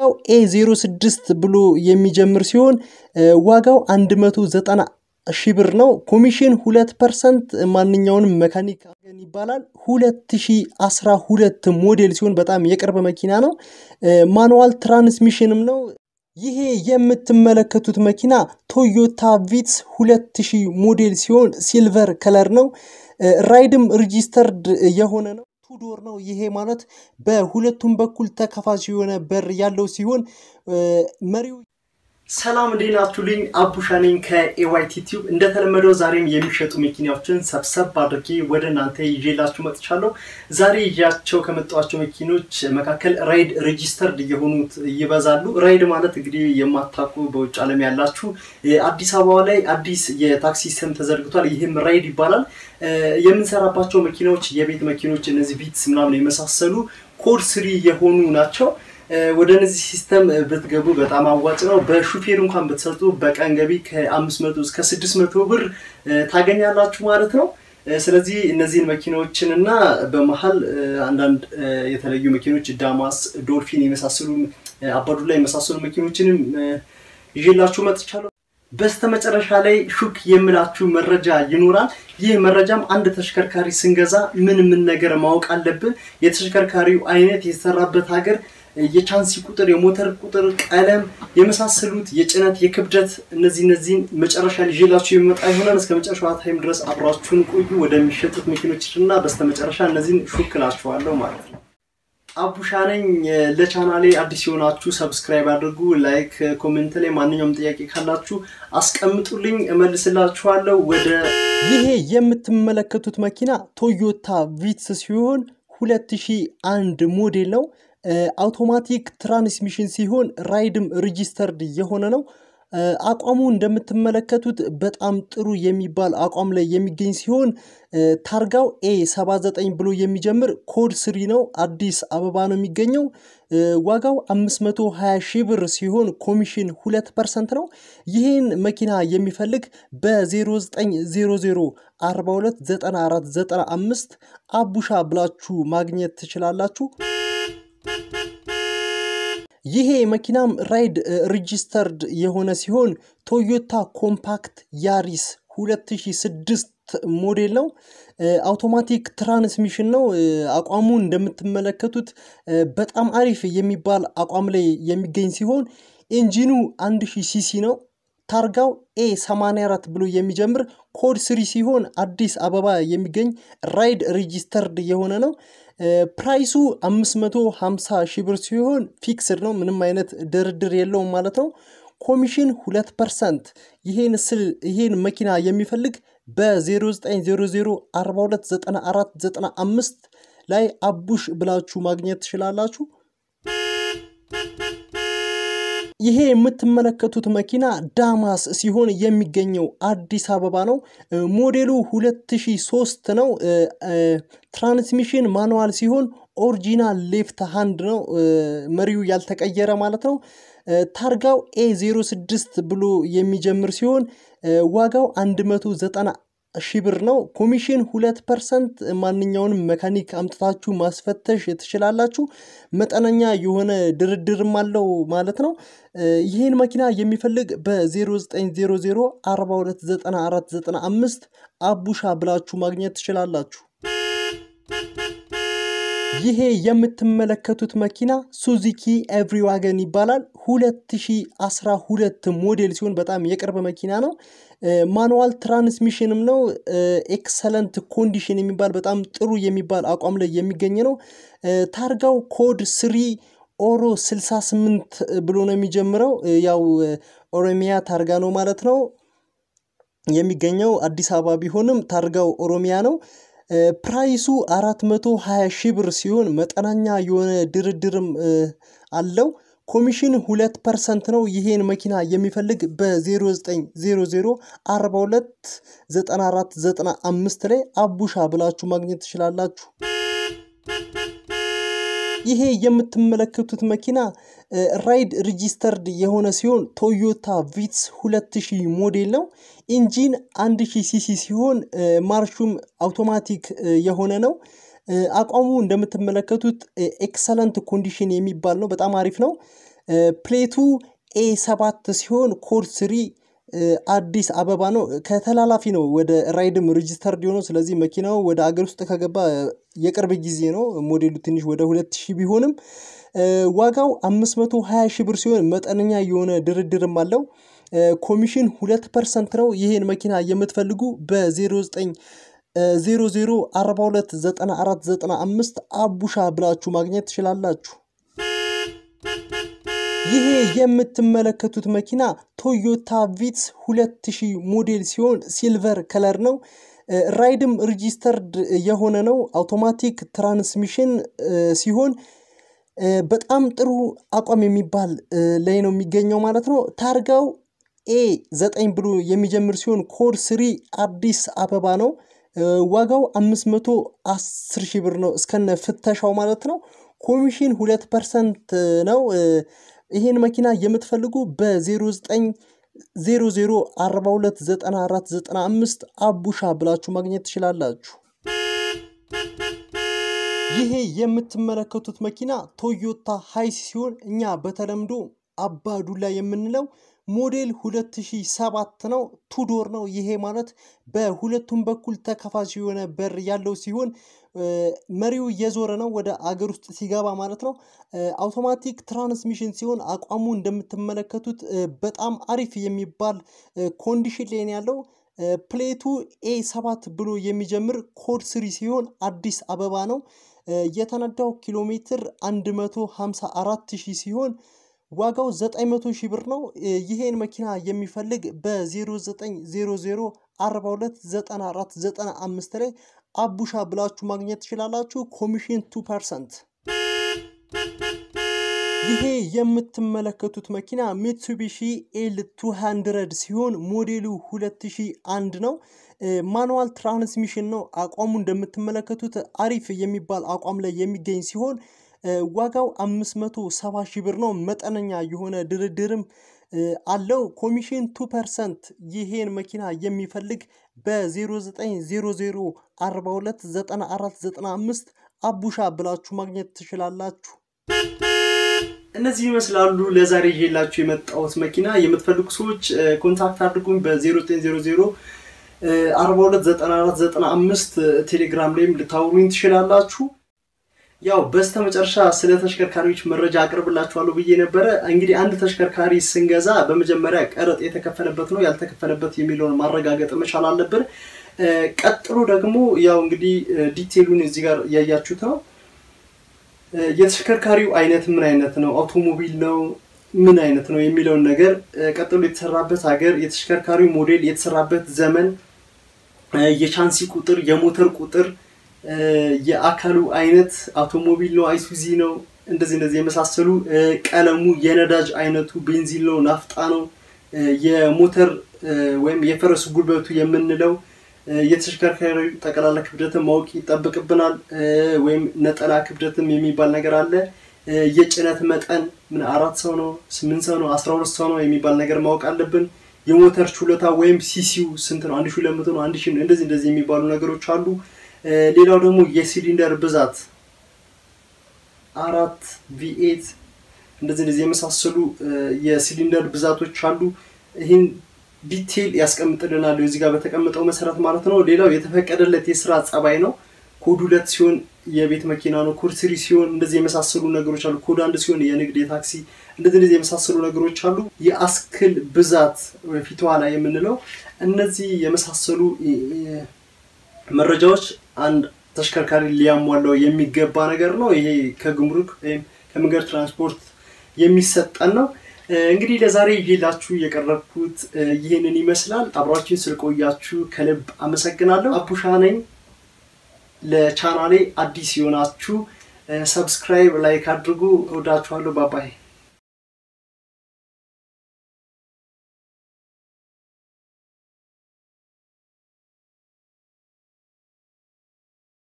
ዋጋው A 06 ብሎ የሚጀምር ሲሆን ዋጋው 190 ሺህ ብር ነው። ኮሚሽን ሁለት percent ማንኛውንም መካኒክ ይባላል። 2012 ሞዴል ሲሆን በጣም የቅርብ መኪና ነው። manual transmission ም ነው። ይሄ የምትመለከቱት መኪና ቶዮታ ቪትስ 2000 ሞዴል ሲሆን silver color ነው። Ride ም registered የሆነ ነው። Two door ነው። ይሄ ማለት በሁለቱም በኩል ተከፋች የሆነ በር ያለው ሲሆን መሪው ሰላም እንዴት ናችሁልኝ? አቡሻ ነኝ ከኤዋይቲ ቲዩብ። እንደተለመደው ዛሬም የሚሸጡ መኪናዎችን ሰብሰብ አድርጌ ወደ እናንተ ይዤላችሁ መጥቻለሁ። ዛሬ ይዣቸው ከመጣኋቸው መኪኖች መካከል Ride registered የሆኑት ይበዛሉ። Ride ማለት እንግዲህ የማታውቁ በውጭ ዓለም ያላችሁ አዲስ አበባ ላይ አዲስ የታክሲ system ተዘርግቷል። ይህም Ride ይባላል። የምንሰራባቸው መኪናዎች የቤት መኪኖች እነዚህ ቪትስ ምናምን የመሳሰሉ code three የሆኑ ናቸው። ወደ እነዚህ system ብትገቡ በጣም አዋጭ ነው። በሹፌር እንኳን ብትሰጡ በቀን ገቢ ከ500 እስከ 600 ብር ታገኛላችሁ ማለት ነው። ስለዚህ እነዚህን መኪናዎችን እና በመሀል አንዳንድ የተለዩ መኪኖች ዳማስ፣ ዶልፊን የመሳሰሉ አባዱላ የመሳሰሉ መኪኖችንም ይዤላችሁ መጥቻለሁ። በስተመጨረሻ ላይ ሹክ የምላችሁ መረጃ ይኖራል። ይህ መረጃም አንድ ተሽከርካሪ ስንገዛ ምን ምን ነገር ማወቅ አለብን፣ የተሽከርካሪው አይነት፣ የተሰራበት ሀገር የቻንሲ ቁጥር፣ የሞተር ቁጥር፣ ቀለም የመሳሰሉት የጭነት የክብደት እነዚህ እነዚህን መጨረሻ ይዤላችሁ የሚመጣ ይሆናል። እስከ መጨረሻ time ድረስ አብራችሁን ቆዩ። ወደሚሸጡት መኪኖች እና በስተመጨረሻ እነዚህን ሹክ እላችኋለሁ ማለት ነው። አቡሻ ነኝ። ለቻናሌ አዲስ የሆናችሁ subscribe አድርጉ። like፣ comment ላይ ማንኛውም ጥያቄ ካላችሁ አስቀምጡልኝ፣ እመልስላችኋለሁ። ወደ ይሄ የምትመለከቱት መኪና ቶዮታ ቪትስ ሲሆን 2001 ሞዴል ነው። automatic transmission ሲሆን Ride ም registered የሆነ ነው። አቋሙ እንደምትመለከቱት በጣም ጥሩ የሚባል አቋም ላይ የሚገኝ ሲሆን ታርጋው A 79 ብሎ የሚጀምር code three ነው። አዲስ አበባ ነው የሚገኘው። ዋጋው 520 ሺህ ብር ሲሆን ኮሚሽን 2 percent ነው። ይህን መኪና የሚፈልግ በ0900 42 94 95 አቡሻ ብላችሁ ማግኘት ትችላላችሁ። ይሄ መኪናም Ride registered የሆነ ሲሆን ቶዮታ compact ያሪስ 2006 ሞዴል ነው። automatic transmission ነው። አቋሙ እንደምትመለከቱት በጣም አሪፍ የሚባል አቋም ላይ የሚገኝ ሲሆን ኢንጂኑ 1000 ሲሲ ነው። ታርጋው A 84 ብሎ የሚጀምር code three ሲሆን አዲስ አበባ የሚገኝ Ride registered የሆነ ነው። price ኡ 550 ሺህ ብር ሲሆን fixed ነው። ምንም አይነት ድርድር የለውም ማለት ነው። ኮሚሽን 2 percent። ይሄን ስል ይሄን መኪና የሚፈልግ በ0900 4294 95 ላይ አቡሻ ብላችሁ ማግኘት ትችላላችሁ። ይሄ የምትመለከቱት መኪና ዳማስ ሲሆን የሚገኘው አዲስ አበባ ነው። ሞዴሉ 2003 ነው። transmission manual ሲሆን original left hand ነው። መሪው ያልተቀየረ ማለት ነው። ታርጋው A 06 ብሎ የሚጀምር ሲሆን ዋጋው 190 ሺህ ብር ነው። ኮሚሽን ሁለት percent ማንኛውንም መካኒክ አምጥታችሁ ማስፈተሽ ትችላላችሁ። መጠነኛ የሆነ ድርድርም አለው ማለት ነው። ይህን መኪና የሚፈልግ በ0900 429495 አቡሻ ብላችሁ ማግኘት ትችላላችሁ። ይሄ የምትመለከቱት መኪና Suzuki Every Wagon ይባላል። 2012 ሞዴል ሲሆን በጣም የቅርብ መኪና ነው። manual transmission ም ነው። excellent condition የሚባል በጣም ጥሩ የሚባል አቋም ላይ የሚገኝ ነው። ታርጋው ኮድ three ኦሮ 68 ብሎ ነው የሚጀምረው። ያው ኦሮሚያ ታርጋ ነው ማለት ነው። የሚገኘው አዲስ አበባ ቢሆንም ታርጋው ኦሮሚያ ነው። price ኡ 420 ሺህ ብር ሲሆን መጠነኛ የሆነ ድርድርም አለው። ኮሚሽን ሁለት percent ነው። ይሄን መኪና የሚፈልግ በ0900 42 94 95 ላይ አቡሻ ብላችሁ ማግኘት ትችላላችሁ። ይሄ የምትመለከቱት መኪና Ride registered የሆነ ሲሆን Toyota Vitz 2000 ሞዴል ነው። engine 1000 cc ሲሆን ማርሹም አውቶማቲክ የሆነ ነው። አቋሙ እንደምትመለከቱት excellent condition የሚባል ነው። በጣም አሪፍ ነው። plate ኡ A ሰባት ሲሆን ኮድ three አዲስ አበባ ነው። ከተላላፊ ነው ወደ Ride ም registered የሆነው። ስለዚህ መኪናው ወደ አገር ውስጥ ከገባ የቅርብ ጊዜ ነው። ሞዴሉ ትንሽ ወደ ሁለት ቢሆንም ዋጋው 520 ሺህ ብር ሲሆን መጠነኛ የሆነ ድርድርም አለው። ኮሚሽን ሁለት percent ነው። ይህን መኪና የምትፈልጉ በ09 00429495 አቡሻ ብላችሁ ማግኘት ትችላላችሁ። ይሄ የምትመለከቱት መኪና Toyota Vitz 2000 ሞዴል ሲሆን silver color ነው። Ride ም registered የሆነ ነው። automatic transmission ሲሆን በጣም ጥሩ አቋም የሚባል ላይ ነው የሚገኘው ማለት ነው። ታርጋው A ዘጠኝ ብሎ የሚጀምር ሲሆን ኮድ three አዲስ አበባ ነው። ዋጋው 510 ሺህ ብር ነው እስከነ ፍተሻው ማለት ነው። ኮሚሽን ሁለት percent ነው። ይህን መኪና የምትፈልጉ በ0900429495 አቡሻ ብላችሁ ማግኘት ትችላላችሁ። ይሄ የምትመለከቱት መኪና Toyota HiAce ሲሆን እኛ በተለምዶ አባዱላ የምንለው ሞዴል 2007 ነው። two door ነው። ይሄ ማለት በሁለቱም በኩል ተከፋች የሆነ በር ያለው ሲሆን መሪው እየዞረ ነው ወደ አገር ውስጥ ሲገባ ማለት ነው። automatic transmission ሲሆን አቋሙ እንደምትመለከቱት በጣም አሪፍ የሚባል condition ላይ ያለው plate ኡ A ሰባት ብሎ የሚጀምር ኮድ three ሲሆን አዲስ አበባ ነው። የተነዳው ኪሎ ሜትር 154 ሺህ ሲሆን ዋጋው 900 ሺህ ብር ነው። ይሄን መኪና የሚፈልግ በ0900429495 ላይ አቡሻ ብላችሁ ማግኘት ትችላላችሁ። ኮሚሽን 2 percent። ይሄ የምትመለከቱት መኪና Mitsubishi L 200 ሲሆን ሞዴሉ 2001 ነው። manual transmission ነው። አቋሙ እንደምትመለከቱት አሪፍ የሚባል አቋም ላይ የሚገኝ ሲሆን ዋጋው 570 ሺህ ብር ነው። መጠነኛ የሆነ ድርድርም አለው። ኮሚሽን 2 percent። ይሄን መኪና የሚፈልግ በ0900429495 አቡሻ ብላችሁ ማግኘት ትችላላችሁ። እነዚህ ይመስላሉ ለዛሬ ይዤላችሁ የመጣሁት መኪና። የምትፈልጉ ሰዎች contact አድርጉኝ በ0900 429495 ቴሌግራም ላይም ልታውሩኝ ትችላላችሁ። ያው በስተ መጨረሻ ስለ ተሽከርካሪዎች መረጃ አቅርብላችኋለሁ ብዬ ነበረ። እንግዲህ አንድ ተሽከርካሪ ስንገዛ በመጀመሪያ ቀረጥ የተከፈለበት ነው ያልተከፈለበት የሚለውን ማረጋገጥ መቻል አለብን። ቀጥሎ ደግሞ ያው እንግዲህ detail ኡን እዚህ ጋር እያያችሁት ነው። የተሽከርካሪው አይነት ምን አይነት ነው፣ አውቶሞቢል ነው ምን አይነት ነው የሚለውን ነገር፣ ቀጥሎ የተሰራበት ሀገር፣ የተሽከርካሪው ሞዴል፣ የተሰራበት ዘመን፣ የቻንሲ ቁጥር፣ የሞተር ቁጥር የአካሉ አይነት አውቶሞቢል ነው አይሱዚ ነው እንደዚህ እንደዚህ የመሳሰሉ ቀለሙ የነዳጅ አይነቱ ቤንዚን ነው ናፍጣ ነው የሞተር ወይም የፈረስ ጉልበቱ የምንለው የተሽከርካሪ ጠቅላላ ክብደትን ማወቅ ይጠበቅብናል ወይም ነጠላ ክብደትም የሚባል ነገር አለ የጭነት መጠን ምን አራት ሰው ነው ስምንት ሰው ነው አስራ ሁለት ሰው ነው የሚባል ነገር ማወቅ አለብን። የሞተር ችሎታ ወይም ሲሲው ስንት ነው? አንድ ሺ ሁለት መቶ ነው አንድ ሺ እንደዚህ እንደዚህ የሚባሉ ነገሮች አሉ ሌላው ደግሞ የሲሊንደር ብዛት አራት ቪኤት እንደዚህ እንደዚህ የመሳሰሉ የሲሊንደር ብዛቶች አሉ። ይህን detail ያስቀምጥልናል እዚህ ጋር በተቀመጠው መሰረት ማለት ነው። ሌላው የተፈቀደለት የስራ ጸባይ ነው። ኮድ ሁለት ሲሆን የቤት መኪና ነው። ኮድ three ሲሆን እንደዚህ የመሳሰሉ ነገሮች አሉ። ኮድ አንድ ሲሆን የንግድ የታክሲ እንደዚህ እንደዚህ የመሳሰሉ ነገሮች አሉ። የ axle ብዛት ፊት ኋላ የምንለው እነዚህ የመሳሰሉ መረጃዎች አንድ ተሽከርካሪ ሊያሟላው የሚገባ ነገር ነው። ይሄ ከጉምሩክ ወይም ከመንገድ ትራንስፖርት የሚሰጠን ነው። እንግዲህ ለዛሬ ይዤላችሁ የቀረብኩት ይህንን ይመስላል። አብራችን ስለቆያችሁ ከልብ አመሰግናለሁ። አቡሻ ነኝ። ለቻናሌ አዲስ የሆናችሁ subscribe፣ like አድርጉ። እወዳችኋለሁ። bye bye